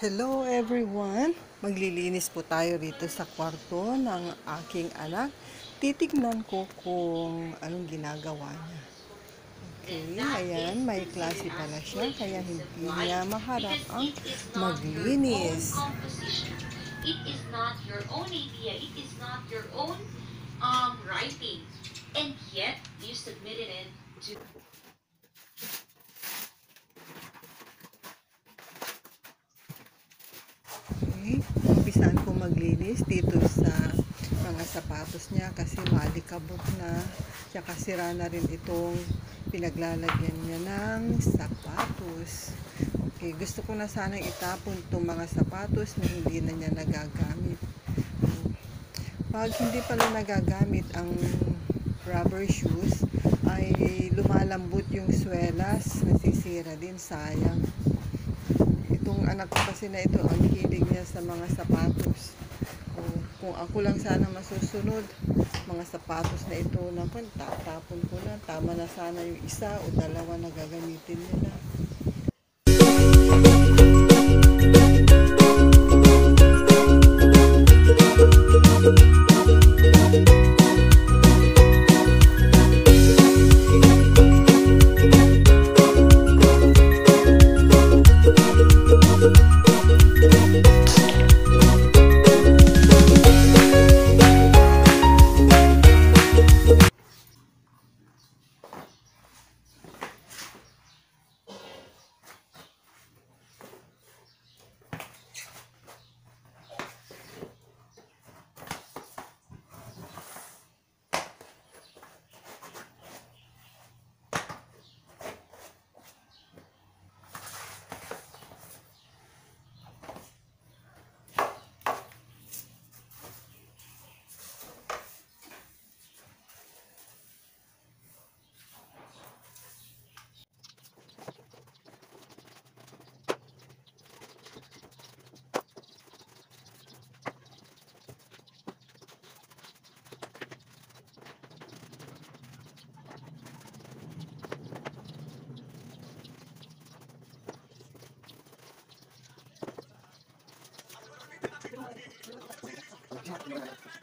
Hello everyone! Maglilinis po tayo rito sa kwarto ng aking anak. Titignan ko kung anong ginagawa niya. Okay, ayan, may klase pala siya, kaya hindi niya maharap ang maglinis. It is not your own idea. It is not your own um, writing. And yet, you submitted it to Okay, umpisan ko maglinis dito sa mga sapatos niya kasi malikabok na. Tsaka sira na rin itong pinaglalagyan niya ng sapatos. Okay, gusto ko na sanang itapon itong mga sapatos na hindi na niya nagagamit. Pag hindi pala nagagamit ang rubber shoes, ay lumalambot yung swelas, nasisira din, sayang kasi na ito ang hilig niya sa mga sapatos. Kung, kung ako lang sana masusunod, mga sapatos na ito naman, tatapon ko na. Tama na sana yung isa o dalawa na gagamitin nila. Çok teşekkür ederim.